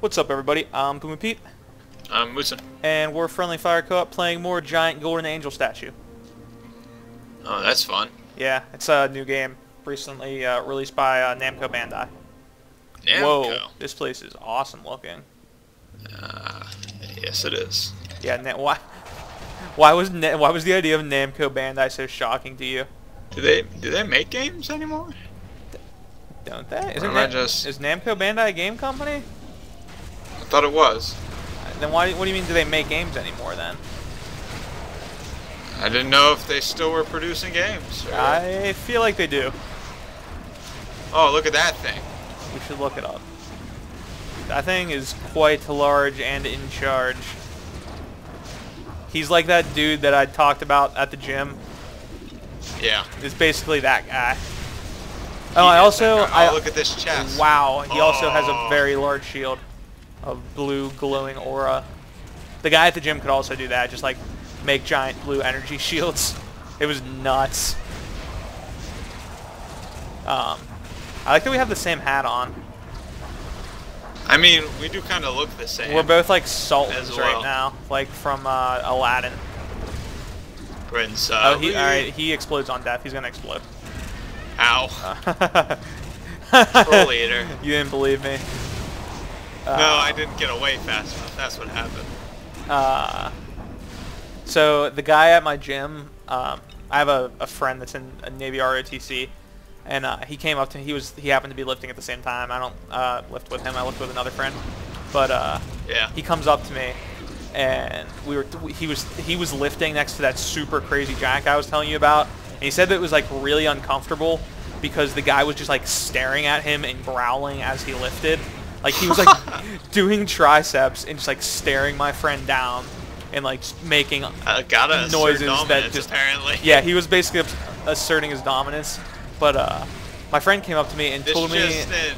What's up, everybody? I'm Puma Pete, I'm Moosin. and we're Friendly Fire Co-op playing more Giant Golden Angel statue. Oh, that's fun. Yeah, it's a new game recently uh, released by uh, Namco Bandai. Namco. Whoa, this place is awesome looking. Uh, yes, it is. Yeah, Na- why? Why was Na- why was the idea of Namco Bandai so shocking to you? Do they do they make games anymore? Don't they? Isn't just- is Namco Bandai a game company? I thought it was. Then why? What do you mean? Do they make games anymore then? I didn't know if they still were producing games. or- I feel like they do. Oh, look at that thing. We should look it up. That thing is quite large and in charge. He's like that dude that I talked about at the gym. Yeah. It's basically that guy. Oh, I also, Oh, I, look at this chest. wow, he also has a Oh. very large shield of blue glowing aura. The guy at the gym could also do that, just like make giant blue energy shields. It was nuts. Um, I like that we have the same hat on. I mean, we do kind of look the same. We're both like sultans As right now, like from uh, Aladdin. Prince. Uh, oh, he, all right. He explodes on death. He's gonna explode. Ow. Troll eater. You didn't believe me. No, I didn't get away fast enough. That's what happened. Uh, so the guy at my gym, um, I have a, a friend that's in a Navy ROTC, and uh, he came up to me. He was he happened to be lifting at the same time. I don't uh, lift with him. I lift with another friend, but uh, Yeah. he comes up to me, and we were he was he was lifting next to that super crazy jack I was telling you about, and he said that it was like really uncomfortable because the guy was just like staring at him and growling as he lifted. Like he was like doing triceps and just like staring my friend down and like making Uh, gotta noises that just apparently. yeah he was basically asserting his dominance. But uh, my friend came up to me and This told me just in.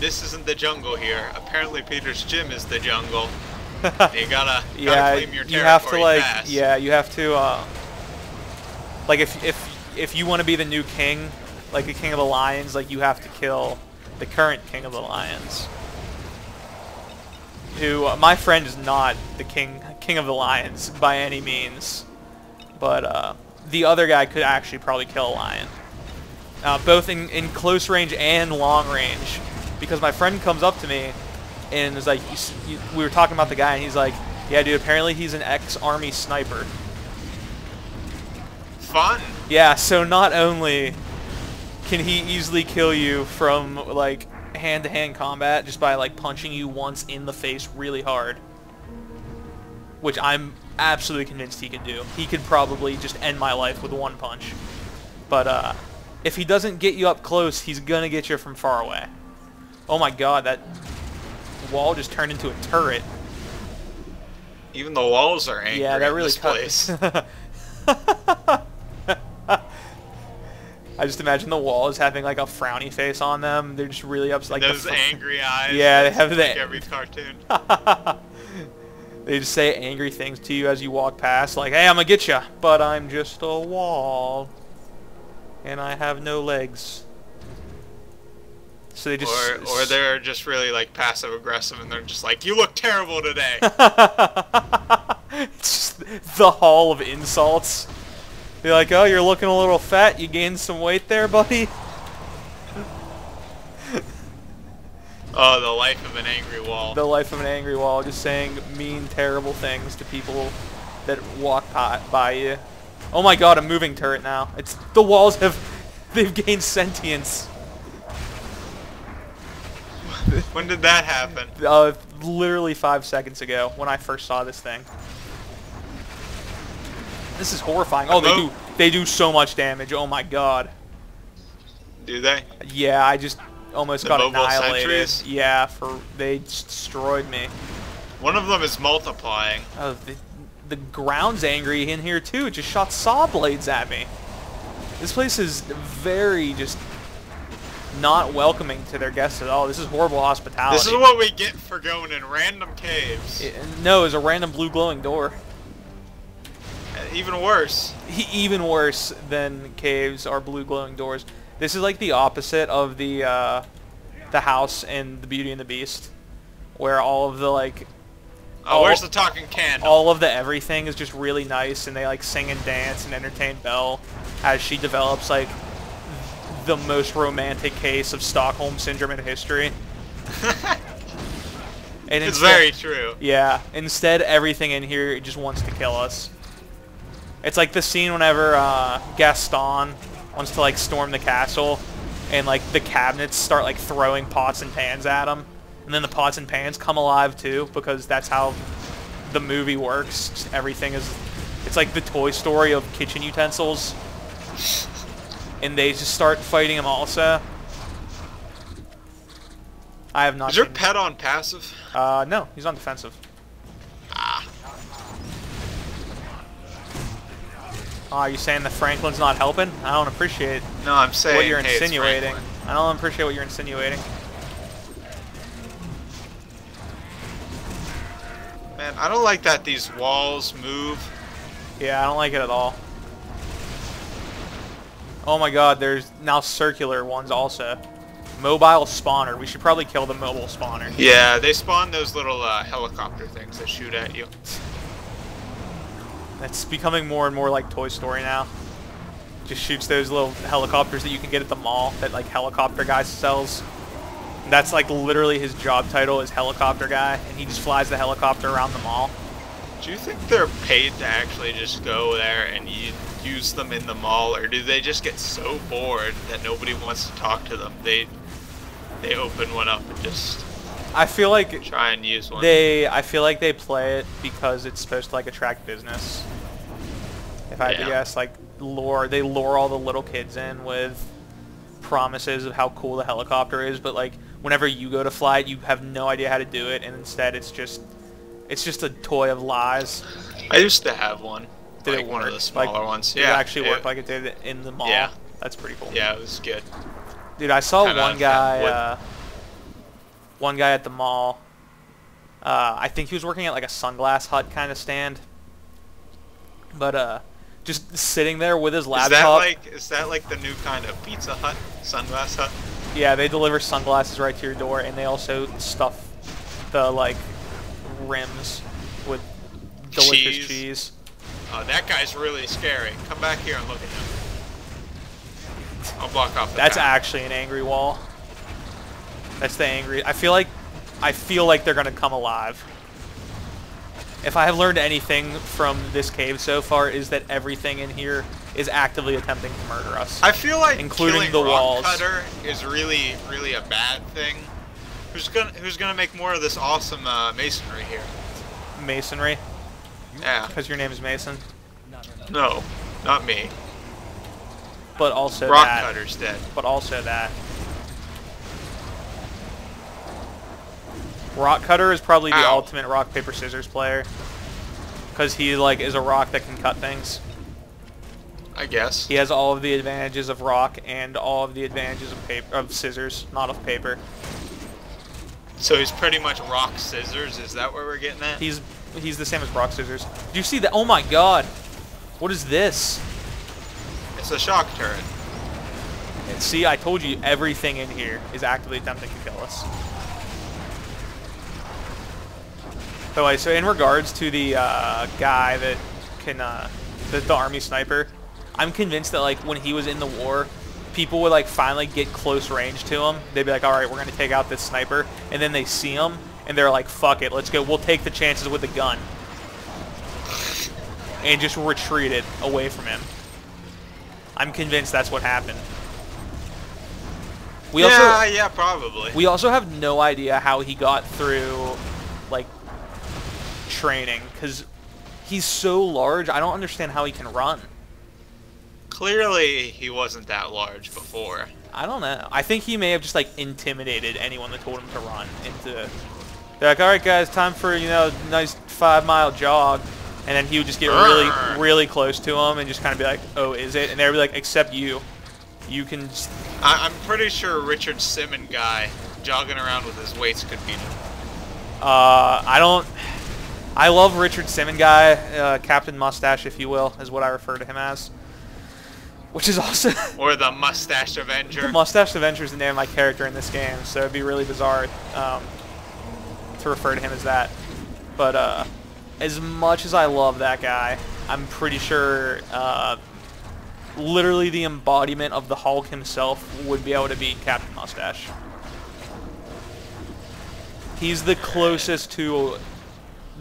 This isn't the jungle here. Apparently, Peter's gym is the jungle. you gotta, gotta yeah claim your you have to like fast. yeah you have to uh, like if if if you want to be the new king like the king of the lions like you have to kill the current king of the lions who uh, my friend is not the king king of the lions by any means but uh, the other guy could actually probably kill a lion uh, both in, in close range and long range because my friend comes up to me and is like you, you, we were talking about the guy and he's like yeah dude apparently he's an ex-army sniper Fun. yeah so not only can he easily kill you from like hand-to-hand combat just by like punching you once in the face really hard which i'm absolutely convinced he can do he could probably just end my life with one punch but uh if he doesn't get you up close he's gonna get you from far away oh my god that wall just turned into a turret Even the walls are angry. yeah that in really this cut place. I just imagine the walls having like a frowny face on them. They're just really upset. Like Those angry eyes. Yeah, they have like the- every cartoon. they just say angry things to you as you walk past, like, "Hey, I'm gonna get you," but I'm just a wall, and I have no legs. So they just or or they're just really like passive aggressive and they're just like, you look terrible today. it's just the hall of insults. They're like, "Oh, you're looking a little fat. You gained some weight there, buddy." oh, the life of an angry wall. the life of an angry wall, just saying mean, terrible things to people that walk by, by you. Oh my god, a moving turret now. It's the walls have they've gained sentience. when did that happen? Uh, literally five seconds ago when I first saw this thing. This is horrifying. Oh, they do they do so much damage. Oh my god. Do they? Yeah, I just almost The got annihilated. sentries? Yeah, for they just destroyed me. One of them is multiplying. Oh, the, the ground's angry in here too. It just shot saw blades at me. This place is very just not welcoming to their guests at all. This is horrible hospitality. This is what we get for going in random caves. It- no, it's a random blue glowing door. Even worse. E- Even worse than caves are blue glowing doors. This is like the opposite of the uh, the house in The Beauty and the Beast. where all of the like Oh, all- where's the talking candle? all of the everything is just really nice, and they like sing and dance and entertain Belle as she develops like the most romantic case of Stockholm syndrome in history. And it's very true. Yeah. Instead, everything in here just wants to kill us. It's like the scene whenever uh, Gaston wants to like storm the castle, and like the cabinets start like throwing pots and pans at him, and then the pots and pans come alive too because that's how the movie works. Just everything is. It's like the Toy Story of kitchen utensils, and they just start fighting him also. I have not. Is your pet on passive? uh, no, he's on defensive. Oh, are you saying that Franklin's not helping? I don't appreciate No, I'm saying. what you're hey, insinuating. I don't appreciate what you're insinuating. Man, I don't like that these walls move. Yeah, I don't like it at all. Oh my god, there's now circular ones also. Mobile spawner. We should probably kill the mobile spawner. Yeah, they spawn those little uh, helicopter things that shoot at you. It's becoming more and more like Toy Story now. Just shoots those little helicopters that you can get at the mall that like helicopter guy sells. That's like literally his job title is helicopter guy, and he just flies the helicopter around the mall. Do you think they're paid to actually just go there and use them in the mall, or do they just get so bored that nobody wants to talk to them? They they open one up and just I feel like try and use one. they, I feel like they play it because it's supposed to like attract business. If I Yeah. guess, like lure, they lure all the little kids in with promises of how cool the helicopter is, but like whenever you go to fly it, you have no idea how to do it, and instead it's just, it's just a toy of lies. I used to have one. Did like it one work? of the smaller like, ones. Yeah, it actually work it- like it did in the mall? Yeah. That's pretty cool. Yeah, it was good. Dude, I saw Kinda one guy, uh, one guy at the mall. Uh, I think he was working at like a sunglass hut kind of stand. But uh, just sitting there with his laptop. Is that like is that like the new kind of Pizza Hut, Sunglass Hut? yeah, they deliver sunglasses right to your door, and they also stuff the like rims with delicious Cheese. cheese. Oh, that guy's really scary. Come back here and look at him. I'll block off the That's path. actually an angry wall. That's the angry. I feel like, I feel like they're gonna come alive. If I have learned anything from this cave so far, is that everything in here is actively attempting to murder us. I feel like including the walls. Cutter is really, really a bad thing. Who's gonna Who's gonna make more of this awesome uh, masonry here? Masonry, Yeah. because your name is Mason, No, not me. but also Rock that. Cutter's dead. But also that. Rock Cutter is probably the Ow. ultimate rock paper scissors player, because he like is a rock that can cut things. I guess. He has all of the advantages of rock and all of the advantages of paper of scissors, not of paper. So he's pretty much rock scissors. Is that where we're getting at? He's he's the same as rock scissors. Do you see that? Oh my god. What is this? It's a shock turret. And see, I told you everything in here is actively attempting to kill us. By the way, so in regards to the uh, guy that can, uh, the, the army sniper, I'm convinced that like when he was in the war, people would like finally get close range to him. They'd be like, all right, we're gonna take out this sniper, and then they see him, and they're like, fuck it, let's go. We'll take the chances with the gun, and just retreated away from him. I'm convinced that's what happened. We yeah, also yeah, probably. we also have no idea how he got through training because he's so large. I don't understand how he can run. Clearly, he wasn't that large before. I don't know. I think he may have just like intimidated anyone that told him to run into. They're like, all right, guys, time for you know nice five mile jog, and then he would just get really really close to him and just kind of be like, oh, is it? And they'd be like, except you, you can. Just... I- I'm pretty sure Richard Simmon guy jogging around with his weights could beat him. Uh, I don't. I love Richard Simmon guy, uh, Captain Mustache, if you will, is what I refer to him as. Which is awesome. Or the Mustache Avenger. the Mustache Avenger is the name of my character in this game, so it'd be really bizarre um, to refer to him as that. But uh, as much as I love that guy, I'm pretty sure uh, literally the embodiment of the Hulk himself would be able to beat Captain Mustache. He's the closest to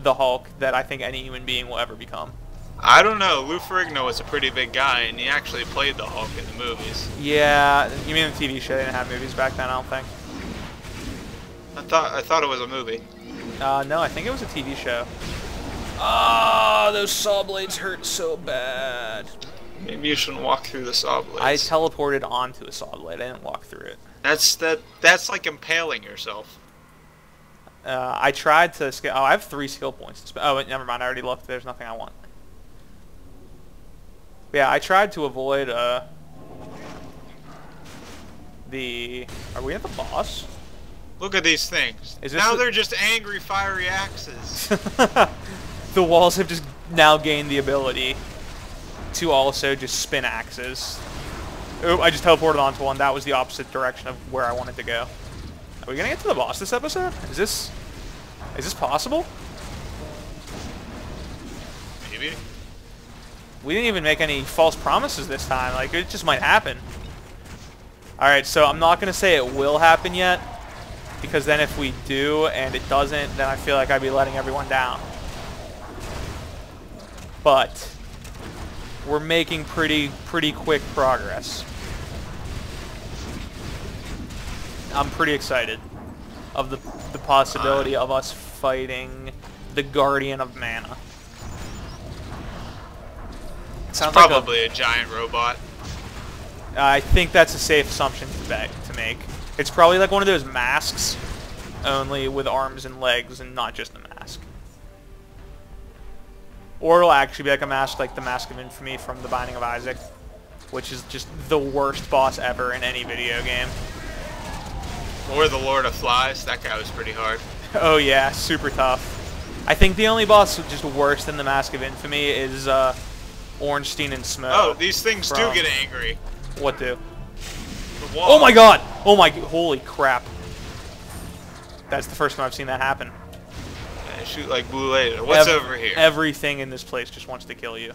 the Hulk that I think any human being will ever become. I don't know. Lou Ferrigno was a pretty big guy, and he actually played the Hulk in the movies. Yeah, you mean the TV show? They didn't have movies back then, I don't think. I thought I thought it was a movie. Uh, no, I think it was a TV show. Ah, oh, those saw blades hurt so bad. Maybe you shouldn't walk through the saw blades. I teleported onto a saw blade. I didn't walk through it. That's that. That's like impaling yourself. Uh, I tried to scale. Oh, I have three skill points. Oh, never mind. I already looked. There's nothing I want. Yeah, I tried to avoid uh, the... Are we at the boss? Look at these things. now the... they're just angry, fiery axes. the walls have just now gained the ability to also just spin axes. Oh, I just teleported onto one. That was the opposite direction of where I wanted to go. Are we gonna get to the boss this episode? Is this... Is this possible? Maybe. We didn't even make any false promises this time. Like, it just might happen. Alright, so I'm not going to say it will happen yet. Because then if we do and it doesn't, then I feel like I'd be letting everyone down. But we're making pretty pretty quick progress. I'm pretty excited of the the possibility of us fighting the Guardian of Mana. Sounds probably like a, a, giant robot. I think that's a safe assumption to, to make. It's probably like one of those masks, only with arms and legs and not just a mask. Or it'll actually be like a mask like the Mask of Infamy from The Binding of Isaac, which is just the worst boss ever in any video game. Or the Lord of Flies, that guy was pretty hard. Oh yeah, super tough. I think the only boss just worse than the Mask of Infamy is uh, Ornstein and Smough. Oh, these things do get angry. What do? Oh my god! Oh my, holy crap. That's the first time I've seen that happen. Yeah, shoot like blue laser. What's Ev over here? Everything in this place just wants to kill you.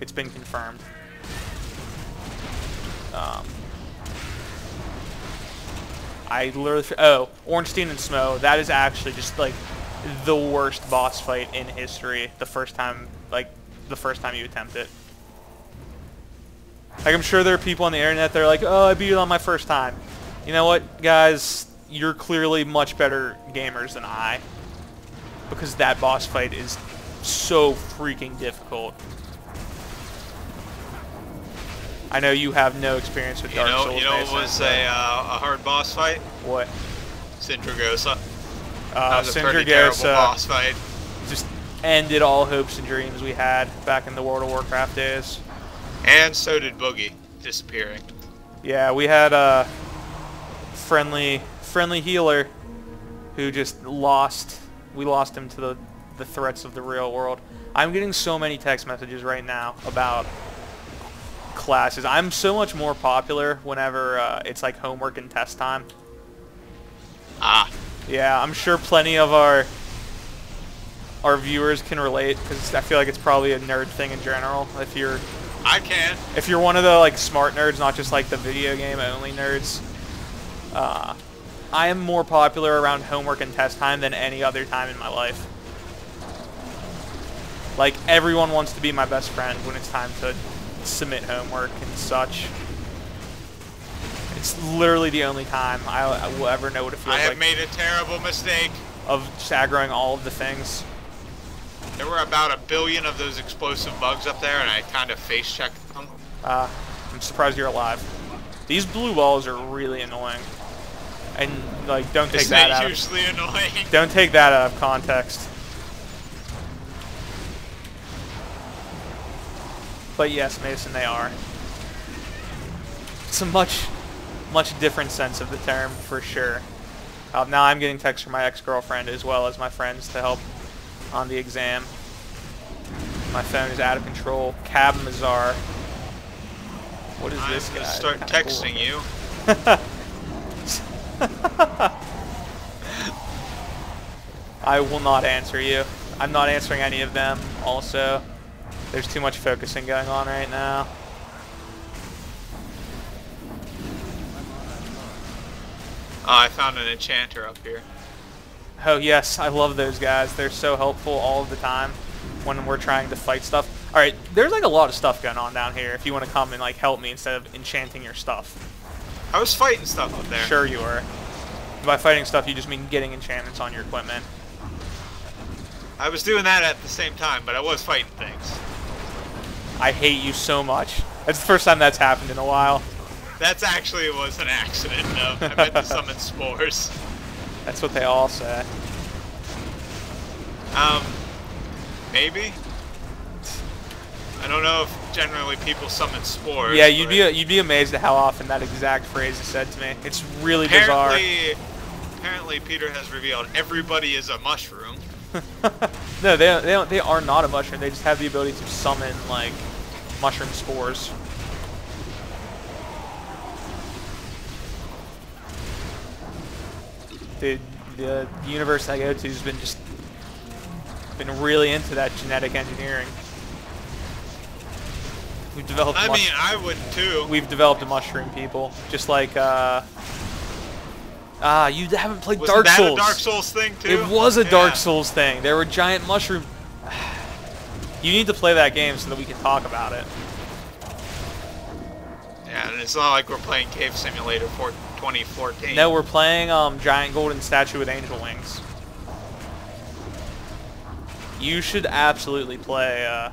It's been confirmed. Um, I literally, oh, Ornstein and Smough, that is actually just like the worst boss fight in history the first time, like, the first time you attempt it. Like, I'm sure there are people on the internet that are like, oh, I beat it on my first time. You know what, guys? You're clearly much better gamers than I. Because that boss fight is so freaking difficult. I know you have no experience with Dark you know, Souls. You know what was a, uh, a hard boss fight? What? Sindragosa. Uh, that was a pretty terrible boss fight. Just ended all hopes and dreams we had back in the World of Warcraft days. And so did Boogie, disappearing. Yeah, we had a friendly friendly healer who just lost. We lost him to the the threats of the real world. I'm getting so many text messages right now about classes. I'm so much more popular whenever uh, it's like homework and test time. Ah. Yeah, I'm sure plenty of our our viewers can relate because I feel like it's probably a nerd thing in general. If you're I can. If you're one of the like smart nerds, not just like the video game only nerds, uh, I am more popular around homework and test time than any other time in my life. Like everyone wants to be my best friend when it's time to submit homework and such. It's literally the only time I, I will ever know what it feels like. I have like made a terrible mistake. Of staggering all of the things. There were about a billion of those explosive bugs up there, and I kind of face checked them. Uh, I'm surprised you're alive. These blue balls are really annoying. And, like, don't take Isn't that out usually annoying? Don't take that out of context. But yes, Mason, they are. It's a much, much different sense of the term, for sure. Uh, now I'm getting texts from my ex-girlfriend as well as my friends to help on the exam. My phone is out of control. Cab Mazar. What is I'm this guy? start texting cool. you. I will not answer you. I'm not answering any of them. Also, there's too much focusing going on right now. Oh, I found an enchanter up here. Oh yes, I love those guys. They're so helpful all the time when we're trying to fight stuff. All right, there's like a lot of stuff going on down here. If you want to come and like help me instead of enchanting your stuff. I was fighting stuff up there. Sure you were. By fighting stuff, you just mean getting enchantments on your equipment. I was doing that at the same time, but I was fighting things. I hate you so much. That's the first time that's happened in a while. That's actually was an accident, though. I meant to summon spores. That's what they all say. Um, maybe. I don't know if generally people summon spores. Yeah, you'd be you'd be amazed at how often that exact phrase is said to me. It's really bizarre. apparently, apparently Peter has revealed everybody is a mushroom. no, they they don't, they are not a mushroom. They just have the ability to summon like mushroom spores. Dude, the universe I go to has been just been really into that genetic engineering. We've developed. I mean, I would too. we've developed a mushroom people, just like uh. Ah, you haven't played Wasn't Dark that Souls. a Dark Souls thing too? It was a Yeah. Dark Souls thing. There were giant mushroom. You need to play that game so that we can talk about it. Yeah, and it's not like we're playing Cave Simulator for 2014. No, we're playing um, Giant Golden Statue with Angel Wings. You should absolutely play uh,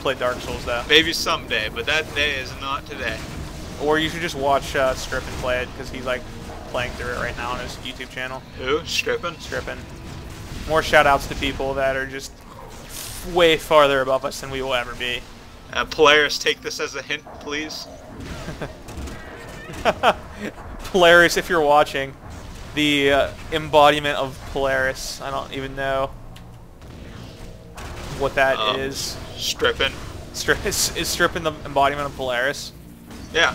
play Dark Souls though, Maybe someday, but that day is not today. Or you should just watch uh, Strippin play it because he's like playing through it right now on his YouTube channel. Who? Stripping? Strippin. More shout outs to people that are just way farther above us than we will ever be. Uh, Polaris, take this as a hint, please. Polaris, if you're watching, the uh, embodiment of Polaris. I don't even know what that Um, is. Strippin. Stri- is, is Strippin the embodiment of Polaris? Yeah.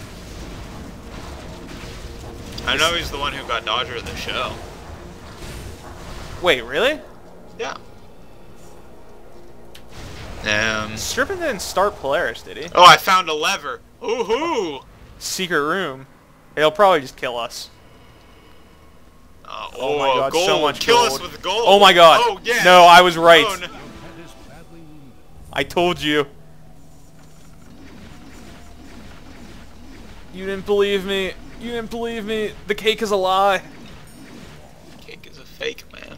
I know he's the one who got Dodger of the show. Wait, really? Yeah. Um. Strippin didn't start Polaris, did he? Oh, I found a lever. Ooh-hoo! Secret room. It'll probably just kill us. Uh, Oh my God, gold. so much Kill us gold. with gold. Oh my god. Oh, yeah. No, I was right. Oh, no. I told you. You didn't believe me. You didn't believe me. The cake is a lie. The Cake is a fake, man.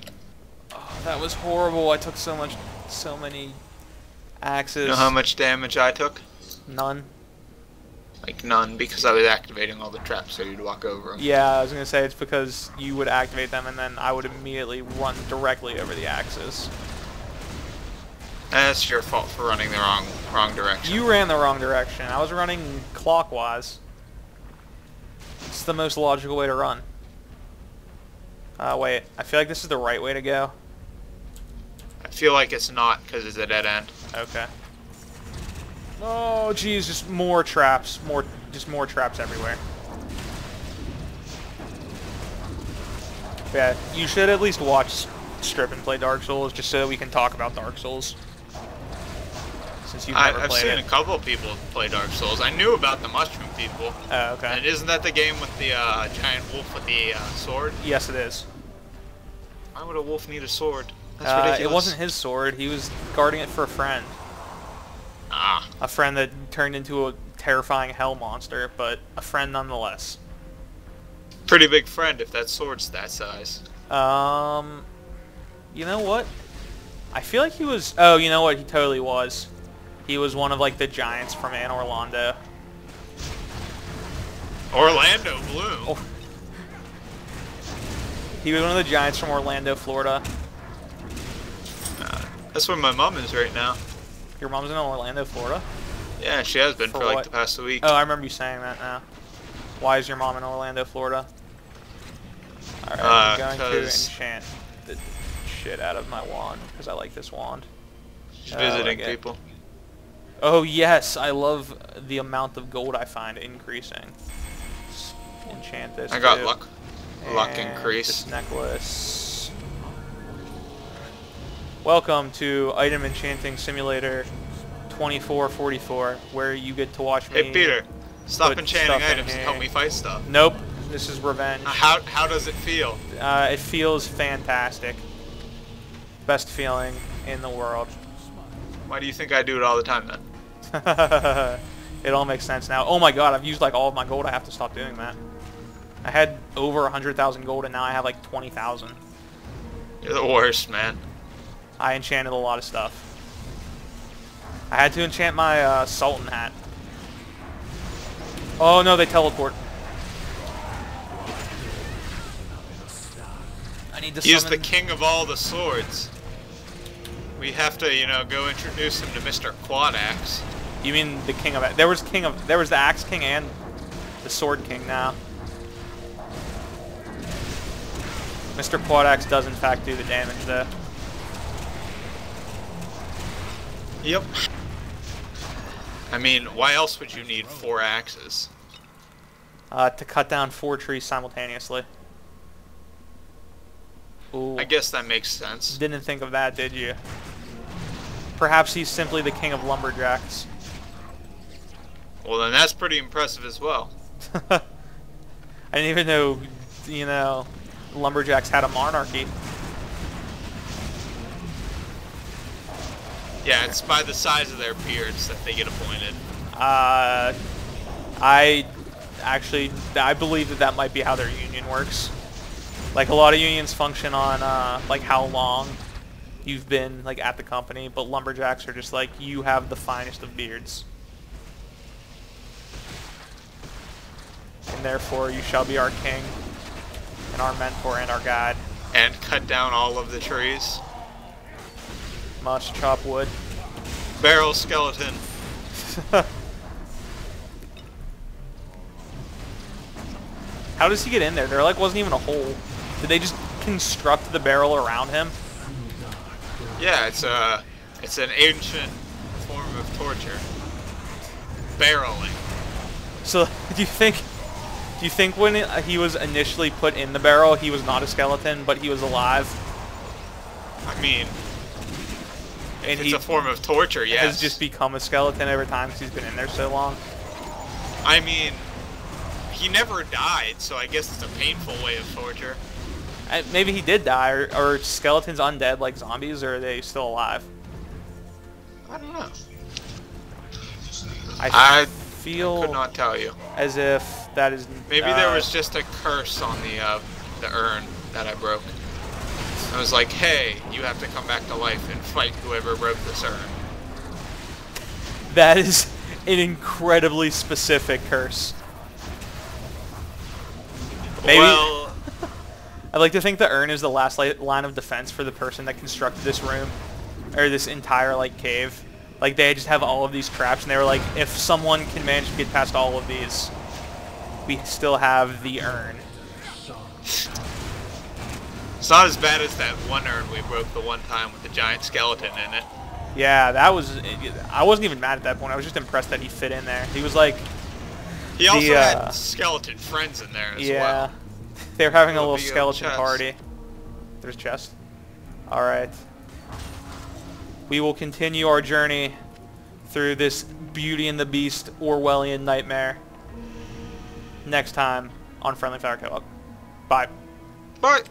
Oh, that was horrible. I took so much, so many axes. You know how much damage I took? None. Like none, because I was activating all the traps so you'd walk over them. Yeah, I was gonna say it's because you would activate them and then I would immediately run directly over the axes. Eh, That's your fault for running the wrong wrong direction. You ran the wrong direction. I was running clockwise. It's the most logical way to run. Uh, wait. I feel like this is the right way to go. I feel like it's not because it's a dead end. Okay. Oh, geez, just more traps. More, just more traps everywhere. Yeah, you should at least watch Strippin play Dark Souls just so we can talk about Dark Souls. Since you've I, never I've played seen it. a couple of people play Dark Souls. I knew about the mushroom people. Oh, okay. And isn't that the game with the uh, giant wolf with the uh, sword? Yes, it is. Why would a wolf need a sword? That's Uh, ridiculous. it wasn't his sword. He was guarding it for a friend. Ah, A friend that turned into a terrifying hell monster, but a friend nonetheless. pretty big friend if that sword's that size. Um, you know what? I feel like he was. Oh, you know what? He totally was. He was one of like the giants from Anne Orlando. Orlando Bloom. Oh. He was one of the giants from Orlando, Florida. Uh, that's where my mom is right now. Your mom's in Orlando, Florida. Yeah, she has been For for, like what? the past week. Oh, I remember you saying that now. Why is your mom in Orlando, Florida? Alright, Uh, I'm going to 'cause- enchant the shit out of my wand, because I like this wand. She's uh, visiting like it. Oh yes, I love the amount of gold I find increasing. Let's enchant this I got too. luck. Luck And increase. This necklace. Welcome to Item Enchanting Simulator 2444, where you get to watch me. Hey Peter, stop enchanting items and help me fight stuff. Nope, this is revenge. Uh, How how does it feel? Uh, it feels fantastic. Best feeling in the world. Why do you think I do it all the time then? it all makes sense now. Oh my god, I've used like all of my gold. I have to stop doing that. I had over 100,000 gold and now I have like 20,000. You're the worst, man. I enchanted a lot of stuff. I had to enchant my uh, Sultan hat. Oh no, they teleport. I need to He is the king of all the swords. We have to, you know, go introduce him to Mr. Quadax. You mean the king of... There was king of... There was the axe king and the sword king now. Mr. Quadax does in fact do the damage though. Yep. I mean, why else would you need four axes? Uh, to cut down four trees simultaneously. Ooh. I guess that makes sense. Didn't think of that, did you? Perhaps he's simply the king of lumberjacks. Well, then that's pretty impressive as well. I didn't even know, you know, lumberjacks had a monarchy. Yeah, it's by the size of their beards that they get appointed. Uh, I actually, I believe that that might be how their union works. Like a lot of unions function on uh, like how long you've been like at the company, but lumberjacks are just like you have the finest of beards. And therefore you shall be our king and our mentor and our god. And cut down all of the trees. Must chop wood. Barrel skeleton. How does he get in there? There like wasn't even a hole. Did they just construct the barrel around him? Yeah, it's a, it's an ancient form of torture. Barreling. So do you think do you think when he was initially put in the barrel, he was not a skeleton, but he was alive, I mean, and it's he a form of torture, yes. has just become a skeleton every time because he's been in there so long? I mean, he never died, so I guess it's a painful way of torture. Uh, Maybe he did die, or, or skeletons undead like zombies, or are they still alive? I don't know. I I feel could not tell you. as if that is Maybe uh, there was just a curse on the uh, the urn that I broke. I was like, hey, you have to come back to life and fight whoever broke this urn. that is an incredibly specific curse. Maybe- Well, I'd like to think the urn is the last li- line of defense for the person that constructed this room, or this entire like cave. Like they just have all of these traps, and they were like, if someone can manage to get past all of these, we still have the urn. it's not as bad as that one urn we broke the one time with the giant skeleton in it. Yeah, that was. I wasn't even mad at that point. I was just impressed that he fit in there. He was like, He also The, uh, had skeleton friends in there as yeah, well. they were having a Little little big old skeleton chest. party. There's chest. All right. We will continue our journey through this Beauty and the Beast Orwellian nightmare next time on Friendly Fire Co-op. Bye. But